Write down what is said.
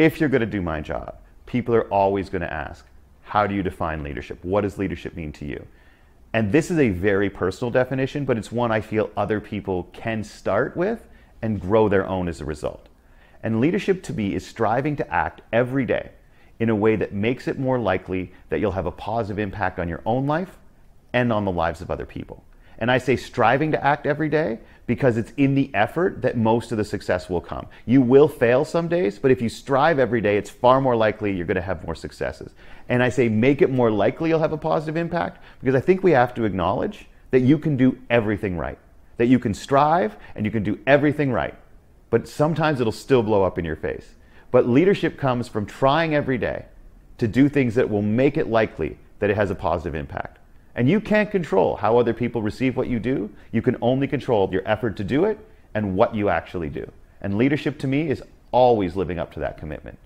if you're going to do my job, people are always going to ask, how do you define leadership? What does leadership mean to you? And this is a very personal definition, but it's one I feel other people can start with and grow their own as a result. And leadership to me is striving to act every day in a way that makes it more likely that you'll have a positive impact on your own life and on the lives of other people. And I say striving to act every day because it's in the effort that most of the success will come. You will fail some days, but if you strive every day, it's far more likely you're going to have more successes. And I say make it more likely you'll have a positive impact because I think we have to acknowledge that you can do everything right, that you can strive and you can do everything right, but sometimes it'll still blow up in your face. But leadership comes from trying every day to do things that will make it likely that it has a positive impact. And you can't control how other people receive what you do. You can only control your effort to do it and what you actually do. And leadership to me is always living up to that commitment.